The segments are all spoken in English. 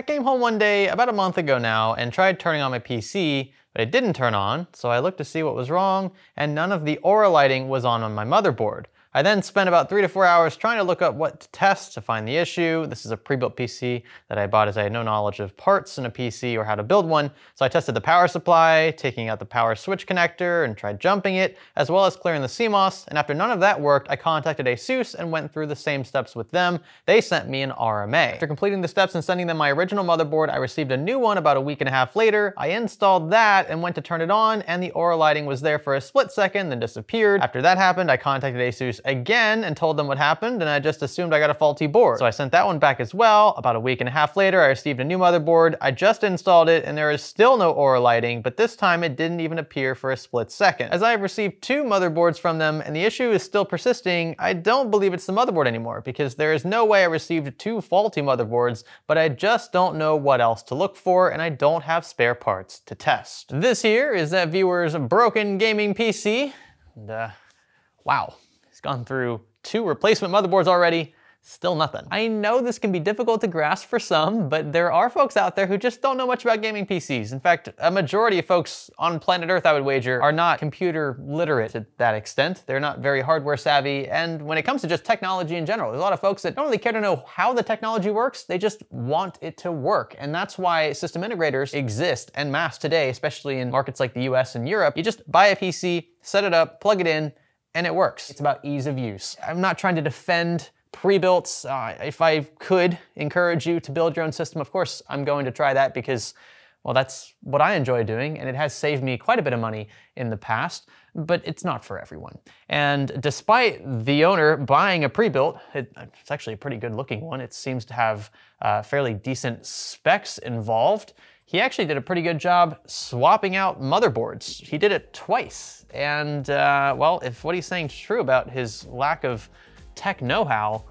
I came home one day about a month ago now and tried turning on my PC, but it didn't turn on, so I looked to see what was wrong, and none of the Aura lighting was on on my motherboard. I then spent about three to four hours trying to look up what to test to find the issue. This is a pre-built PC that I bought as I had no knowledge of parts in a PC or how to build one. So I tested the power supply, taking out the power switch connector and tried jumping it, as well as clearing the CMOS. And after none of that worked, I contacted ASUS and went through the same steps with them. They sent me an RMA. After completing the steps and sending them my original motherboard, I received a new one about a week and a half later. I installed that and went to turn it on and the Aura lighting was there for a split second, then disappeared. After that happened, I contacted ASUS again and told them what happened, and I just assumed I got a faulty board. So I sent that one back as well. About a week and a half later, I received a new motherboard. I just installed it, and there is still no Aura lighting, but this time it didn't even appear for a split second. As I have received two motherboards from them, and the issue is still persisting, I don't believe it's the motherboard anymore, because there is no way I received two faulty motherboards, but I just don't know what else to look for, and I don't have spare parts to test. This here is that viewer's broken gaming PC, and uh, wow. It's gone through two replacement motherboards already, still nothing. I know this can be difficult to grasp for some, but there are folks out there who just don't know much about gaming PCs. In fact, a majority of folks on planet Earth, I would wager, are not computer literate to that extent. They're not very hardware savvy, and when it comes to just technology in general, there's a lot of folks that don't really care to know how the technology works, they just want it to work. And that's why system integrators exist en masse today, especially in markets like the US and Europe. You just buy a PC, set it up, plug it in, and it works. It's about ease of use. I'm not trying to defend pre-built. Uh, if I could encourage you to build your own system, of course, I'm going to try that because, well, that's what I enjoy doing, and it has saved me quite a bit of money in the past, but it's not for everyone. And despite the owner buying a pre-built, it, it's actually a pretty good looking one. It seems to have uh, fairly decent specs involved he actually did a pretty good job swapping out motherboards. He did it twice. And uh, well, if what he's saying is true about his lack of tech know-how,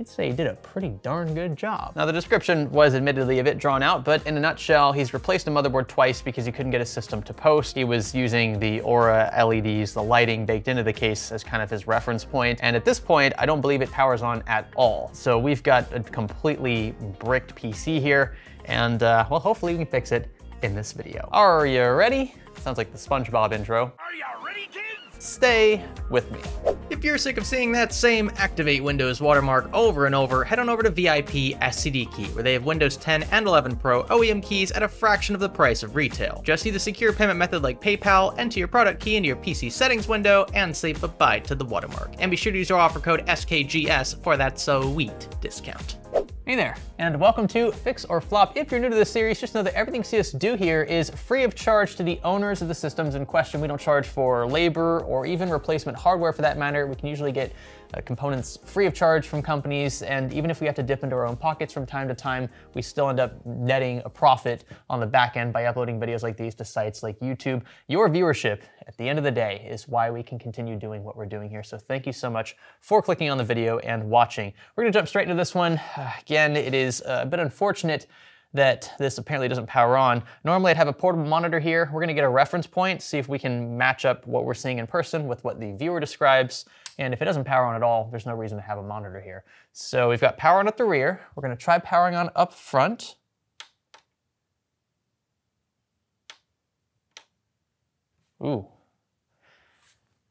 I'd say he did a pretty darn good job. Now the description was admittedly a bit drawn out, but in a nutshell, he's replaced a motherboard twice because he couldn't get his system to post. He was using the Aura LEDs, the lighting baked into the case as kind of his reference point. And at this point, I don't believe it powers on at all. So we've got a completely bricked PC here. And uh, well, hopefully we can fix it in this video. Are you ready? Sounds like the SpongeBob intro. Are you ready, kids? Stay with me. If you're sick of seeing that same Activate Windows watermark over and over, head on over to VIP SCD Key, where they have Windows 10 and 11 Pro OEM keys at a fraction of the price of retail. Just use the secure payment method like PayPal, enter your product key into your PC settings window, and say bye-bye to the watermark. And be sure to use our offer code SKGS for that sweet discount. Hey there, and welcome to Fix or Flop. If you're new to this series, just know that everything us do here is free of charge to the owners of the systems in question. We don't charge for labor or even replacement hardware for that matter. We can usually get uh, components free of charge from companies, and even if we have to dip into our own pockets from time to time, we still end up netting a profit on the back end by uploading videos like these to sites like YouTube. Your viewership, at the end of the day, is why we can continue doing what we're doing here. So thank you so much for clicking on the video and watching. We're gonna jump straight into this one. Uh, again, it is a bit unfortunate that this apparently doesn't power on. Normally I'd have a portable monitor here. We're gonna get a reference point, see if we can match up what we're seeing in person with what the viewer describes. And if it doesn't power on at all, there's no reason to have a monitor here. So we've got power on at the rear. We're gonna try powering on up front. Ooh,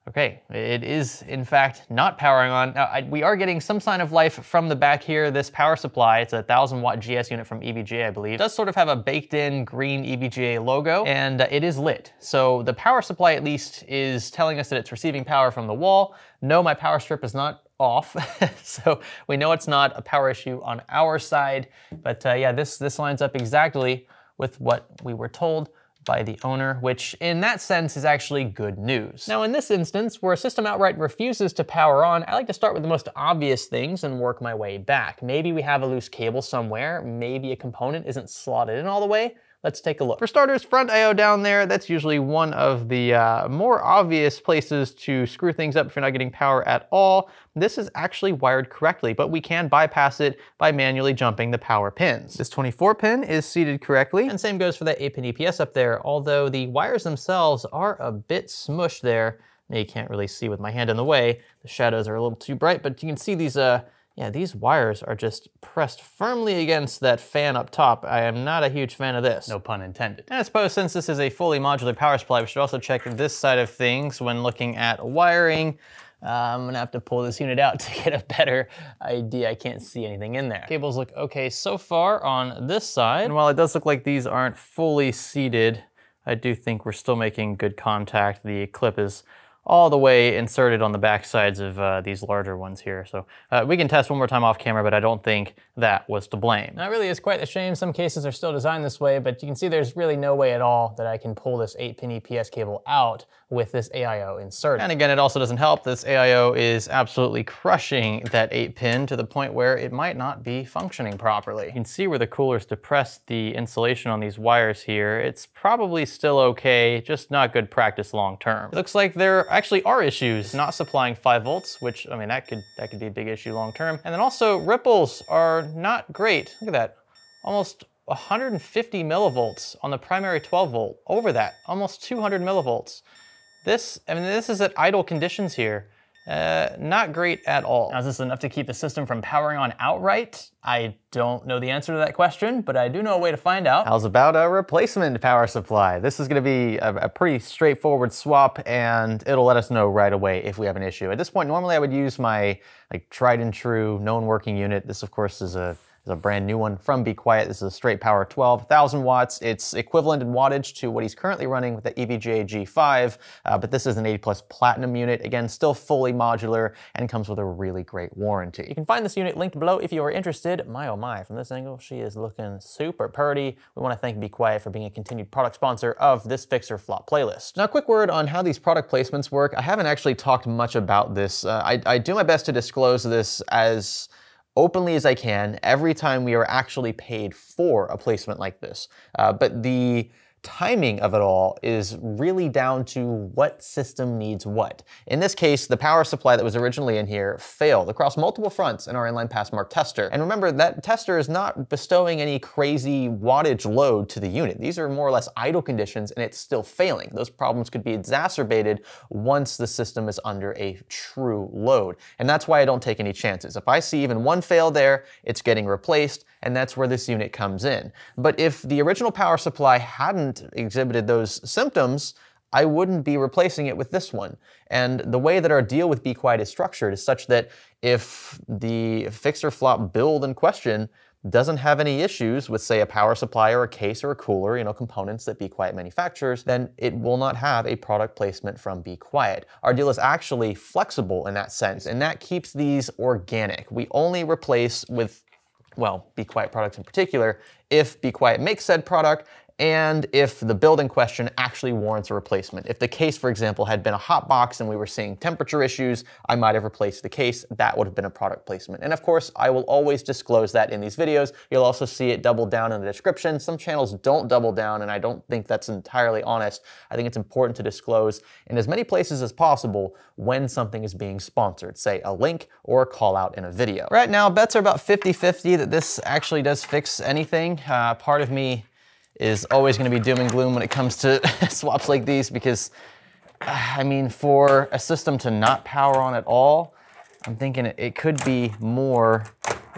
Okay, it is in fact not powering on. Now, I, we are getting some sign of life from the back here. This power supply, it's a 1000 watt GS unit from EVGA, I believe. It does sort of have a baked in green EVGA logo and uh, it is lit. So the power supply at least is telling us that it's receiving power from the wall. No, my power strip is not off. so we know it's not a power issue on our side. But uh, yeah, this, this lines up exactly with what we were told by the owner, which in that sense is actually good news. Now in this instance, where a system outright refuses to power on, I like to start with the most obvious things and work my way back. Maybe we have a loose cable somewhere, maybe a component isn't slotted in all the way, Let's take a look. For starters, front IO down there, that's usually one of the uh, more obvious places to screw things up if you're not getting power at all. This is actually wired correctly, but we can bypass it by manually jumping the power pins. This 24 pin is seated correctly, and same goes for that 8 pin EPS up there, although the wires themselves are a bit smushed there. Now you can't really see with my hand in the way. The shadows are a little too bright, but you can see these uh, Yeah, these wires are just pressed firmly against that fan up top. I am not a huge fan of this. No pun intended. And I suppose since this is a fully modular power supply, we should also check this side of things when looking at wiring. Uh, I'm gonna have to pull this unit out to get a better idea. I can't see anything in there. Cables look okay so far on this side. And while it does look like these aren't fully seated, I do think we're still making good contact. The clip is all the way inserted on the back sides of uh, these larger ones here. So uh, we can test one more time off camera, but I don't think that was to blame. That really is quite a shame. Some cases are still designed this way, but you can see there's really no way at all that I can pull this 8-pin EPS cable out with this AIO inserted. And again, it also doesn't help. This AIO is absolutely crushing that 8-pin to the point where it might not be functioning properly. You can see where the cooler's depressed the insulation on these wires here. It's probably still okay, just not good practice long term. It looks like there actually are issues not supplying 5 volts, which, I mean, that could, that could be a big issue long term. And then also ripples are not great. Look at that, almost 150 millivolts on the primary 12 volt, over that, almost 200 millivolts. This, I mean, this is at idle conditions here. Uh, not great at all. Now, is this enough to keep the system from powering on outright? I don't know the answer to that question, but I do know a way to find out. How's about a replacement power supply? This is gonna be a, a, pretty straightforward swap and it'll let us know right away if we have an issue. At this point, normally I would use my like tried and true known working unit. This of course is a a brand new one from Be Quiet. This is a straight power 12,000 watts. It's equivalent in wattage to what he's currently running with the EVGA G5, uh, but this is an 80 plus platinum unit. Again, still fully modular and comes with a really great warranty. You can find this unit linked below if you are interested. My oh my, from this angle, she is looking super purty. We want to thank Be Quiet for being a continued product sponsor of this Fix or Flop playlist. Now, quick word on how these product placements work. I haven't actually talked much about this. Uh, I, I do my best to disclose this as openly as I can every time we are actually paid for a placement like this. Uh, but the timing of it all is really down to what system needs what. In this case, the power supply that was originally in here failed across multiple fronts in our inline PassMark tester. And remember, that tester is not bestowing any crazy wattage load to the unit. These are more or less idle conditions and it's still failing. Those problems could be exacerbated once the system is under a true load. And that's why I don't take any chances. If I see even one fail there, it's getting replaced and that's where this unit comes in. But if the original power supply hadn't exhibited those symptoms, I wouldn't be replacing it with this one. And the way that our deal with Be Quiet is structured is such that if the Fix or Flop build in question doesn't have any issues with, say, a power supply or a case or a cooler, you know, components that Be Quiet manufactures, then it will not have a product placement from Be Quiet. Our deal is actually flexible in that sense, and that keeps these organic. We only replace with well, Be Quiet products in particular, if Be Quiet makes said product and if the build in question actually warrants a replacement. If the case, for example, had been a hot box and we were seeing temperature issues, I might have replaced the case. That would have been a product placement. And of course, I will always disclose that in these videos. You'll also see it doubled down in the description. Some channels don't double down, and I don't think that's entirely honest. I think it's important to disclose in as many places as possible when something is being sponsored, say a link or a call out in a video. Right now, bets are about 50-50 that this actually does fix anything. Uh, part of me is always gonna be doom and gloom when it comes to swaps like these because, I mean, for a system to not power on at all, I'm thinking it, could be more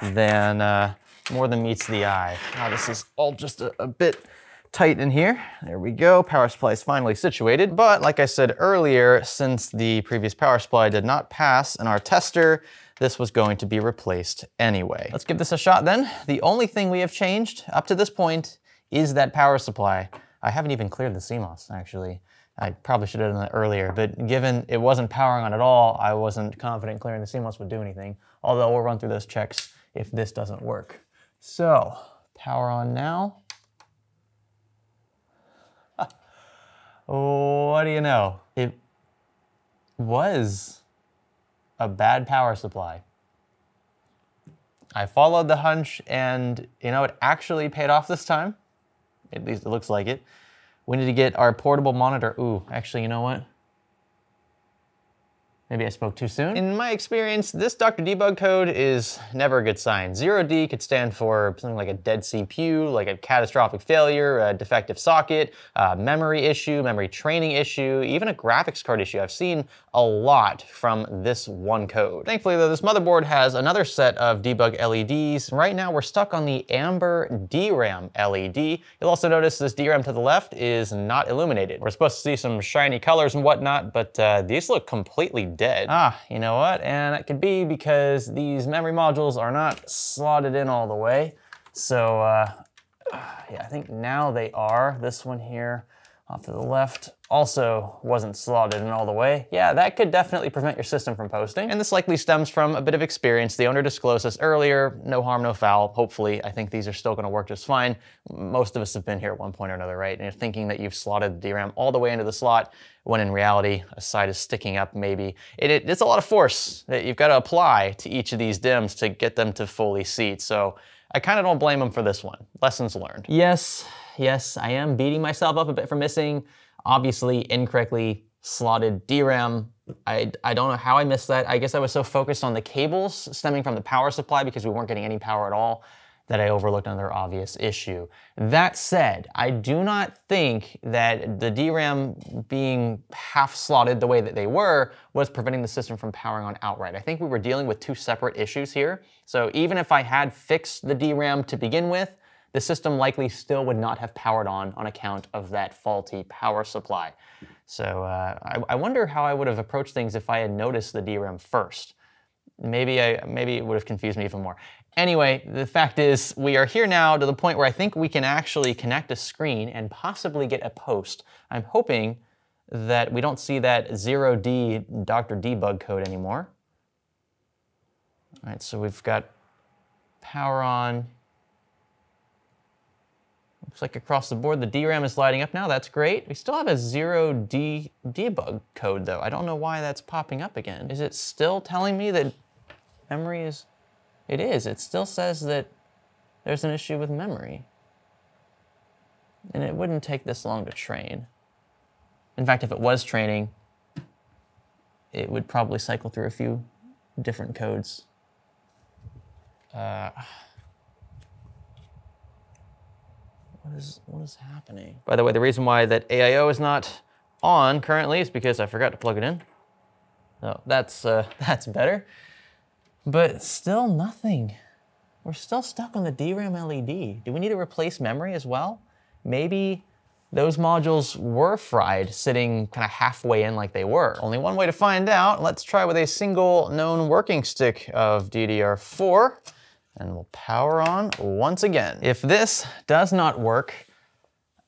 than, uh, more than meets the eye. Now this is all just a, a bit tight in here. There we go, power supply is finally situated. But like I said earlier, since the previous power supply did not pass in our tester, this was going to be replaced anyway. Let's give this a shot then. The only thing we have changed up to this point is that power supply. I haven't even cleared the CMOS, actually. I probably should have done that earlier, but given it wasn't powering on at all, I wasn't confident clearing the CMOS would do anything, although we'll run through those checks if this doesn't work. So, power on now. what do you know? It was a bad power supply. I followed the hunch and, you know, it actually paid off this time. At least it looks like it. We need to get our portable monitor. Ooh, actually, you know what? Maybe I spoke too soon. In my experience, this Dr. Debug code is never a good sign. Zero D could stand for something like a dead CPU, like a catastrophic failure, a defective socket, a memory issue, memory training issue, even a graphics card issue. I've seen a lot from this one code. Thankfully though, this motherboard has another set of debug LEDs. Right now we're stuck on the amber DRAM LED. You'll also notice this DRAM to the left is not illuminated. We're supposed to see some shiny colors and whatnot, but uh, these look completely dead. Ah, you know what? And it could be because these memory modules are not slotted in all the way. So uh, yeah, I think now they are. This one here off to the left also wasn't slotted in all the way. Yeah, that could definitely prevent your system from posting. And this likely stems from a bit of experience. The owner disclosed this earlier, no harm, no foul. Hopefully, I think these are still gonna work just fine. Most of us have been here at one point or another, right? And you're thinking that you've slotted the DRAM all the way into the slot, when in reality, a side is sticking up maybe. It, it, it's a lot of force that you've gotta apply to each of these DIMMs to get them to fully seat. So I kind of don't blame them for this one. Lessons learned. Yes, yes, I am beating myself up a bit for missing, obviously incorrectly slotted DRAM. I, I don't know how I missed that. I guess I was so focused on the cables stemming from the power supply because we weren't getting any power at all that I overlooked another obvious issue. That said, I do not think that the DRAM being half slotted the way that they were was preventing the system from powering on outright. I think we were dealing with two separate issues here. So even if I had fixed the DRAM to begin with, the system likely still would not have powered on on account of that faulty power supply. So uh, I, I wonder how I would have approached things if I had noticed the DRAM first. Maybe, I, maybe it would have confused me even more. Anyway, the fact is we are here now to the point where I think we can actually connect a screen and possibly get a post. I'm hoping that we don't see that 0D Dr. Debug code anymore. All right, so we've got power on. Looks like across the board the DRAM is lighting up now. That's great. We still have a 0D debug code though. I don't know why that's popping up again. Is it still telling me that memory is it is. It still says that there's an issue with memory. And it wouldn't take this long to train. In fact, if it was training, it would probably cycle through a few different codes. Uh, what is what is happening? By the way, the reason why that AIO is not on currently is because I forgot to plug it in. Oh, that's uh, that's better. But still nothing. We're still stuck on the DRAM LED. Do we need to replace memory as well? Maybe those modules were fried, sitting kind of halfway in like they were. Only one way to find out. Let's try with a single known working stick of DDR4, and we'll power on once again. If this does not work,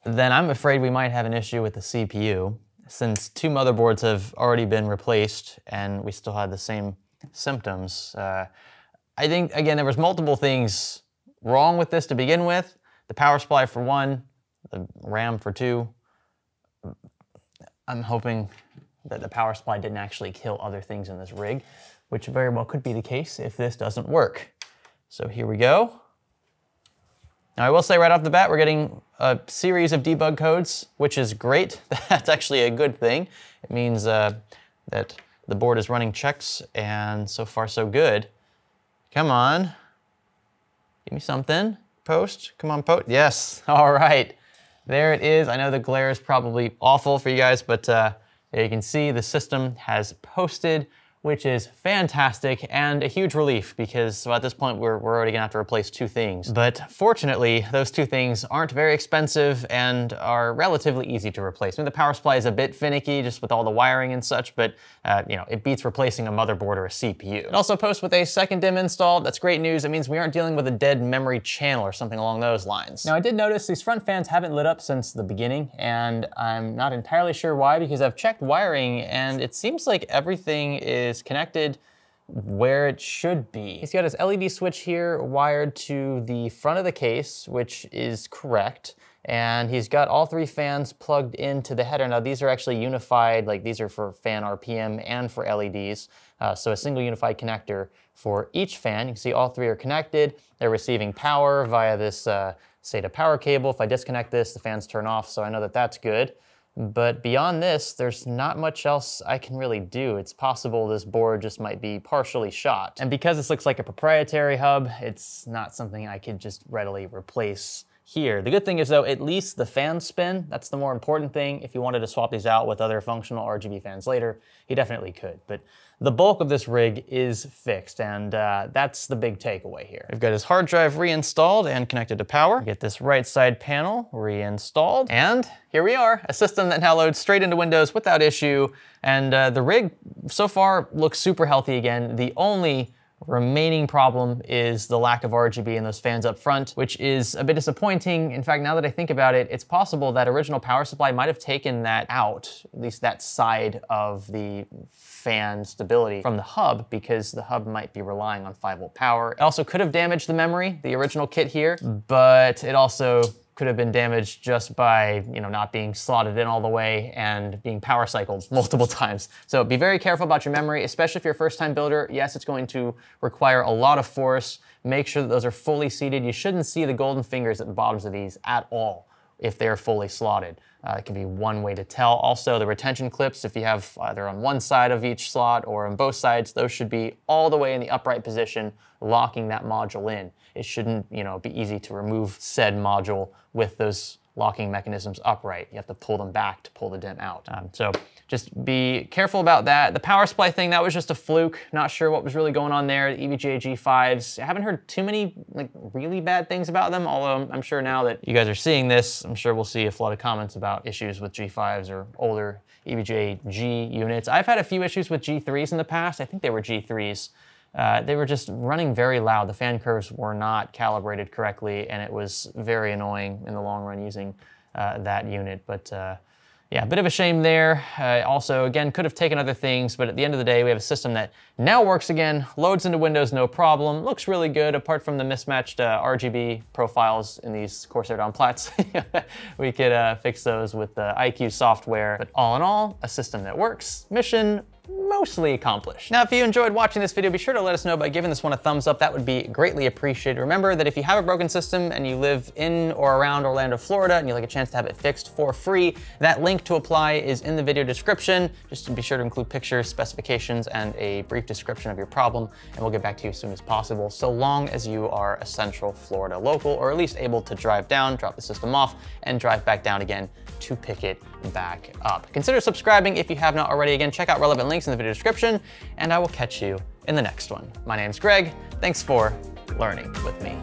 then I'm afraid we might have an issue with the CPU, since two motherboards have already been replaced and we still had the same symptoms. Uh, I think, again, there was multiple things wrong with this to begin with. The power supply for one, the RAM for two. I'm hoping that the power supply didn't actually kill other things in this rig, which very well could be the case if this doesn't work. So here we go. Now I will say right off the bat, we're getting a series of debug codes, which is great. That's actually a good thing. It means uh, that the board is running checks, and so far so good. Come on. Give me something. Post. Come on, post. Yes. All right. There it is. I know the glare is probably awful for you guys, but uh, you can see the system has posted which is fantastic and a huge relief because at this point we're, we're already gonna have to replace two things. But fortunately, those two things aren't very expensive and are relatively easy to replace. I mean, the power supply is a bit finicky just with all the wiring and such, but uh, you know, it beats replacing a motherboard or a CPU. It also posts with a second DIMM installed. That's great news. It means we aren't dealing with a dead memory channel or something along those lines. Now I did notice these front fans haven't lit up since the beginning and I'm not entirely sure why because I've checked wiring and it seems like everything is is connected where it should be. He's got his LED switch here wired to the front of the case, which is correct. And he's got all three fans plugged into the header. Now these are actually unified, like these are for fan RPM and for LEDs. Uh, so a single unified connector for each fan. You can see all three are connected. They're receiving power via this uh, SATA power cable. If I disconnect this, the fans turn off, so I know that that's good. But beyond this, there's not much else I can really do. It's possible this board just might be partially shot. And because this looks like a proprietary hub, it's not something I could just readily replace here. The good thing is though, at least the fans spin. That's the more important thing. If you wanted to swap these out with other functional RGB fans later, you definitely could. But the bulk of this rig is fixed, and uh, that's the big takeaway here. We've got his hard drive reinstalled and connected to power. Get this right side panel reinstalled, and here we are, a system that now loads straight into Windows without issue, and uh, the rig so far looks super healthy again. The only remaining problem is the lack of RGB in those fans up front, which is a bit disappointing. In fact, now that I think about it, it's possible that original power supply might have taken that out, at least that side of the fan stability from the hub because the hub might be relying on 5 volt power. It also could have damaged the memory, the original kit here, but it also could have been damaged just by you know not being slotted in all the way and being power cycled multiple times. So be very careful about your memory, especially if you're a first time builder. Yes, it's going to require a lot of force. Make sure that those are fully seated. You shouldn't see the golden fingers at the bottoms of these at all if they're fully slotted. Uh, it can be one way to tell. Also, the retention clips, if you have either on one side of each slot or on both sides, those should be all the way in the upright position, locking that module in. It shouldn't, you know, be easy to remove said module with those locking mechanisms upright. You have to pull them back to pull the DIMM out. Um, so just be careful about that. The power supply thing, that was just a fluke. Not sure what was really going on there. The EVGA G5s, I haven't heard too many like really bad things about them, although I'm sure now that you guys are seeing this, I'm sure we'll see a flood of comments about issues with G5s or older EVGA G units. I've had a few issues with G3s in the past. I think they were G3s. Uh, they were just running very loud. The fan curves were not calibrated correctly, and it was very annoying in the long run using uh, that unit. But uh, yeah, a bit of a shame there. Uh, also, again, could have taken other things, but at the end of the day, we have a system that now works again, loads into Windows no problem, looks really good, apart from the mismatched uh, RGB profiles in these Corsair Dawn Plats. we could fix those with the iCUE software. But all in all, a system that works. Mission mostly accomplished. Now, if you enjoyed watching this video, be sure to let us know by giving this one a thumbs up. That would be greatly appreciated. Remember that if you have a broken system and you live in or around Orlando, Florida, and you'd like a chance to have it fixed for free, that link to apply is in the video description. Just be sure to include pictures, specifications, and a brief description of your problem, and we'll get back to you as soon as possible, so long as you are a Central Florida local, or at least able to drive down, drop the system off, and drive back down again to pick it back up. Consider subscribing if you have not already. Again, check out relevant links in the video description, and I will catch you in the next one. My name's Greg. Thanks for learning with me.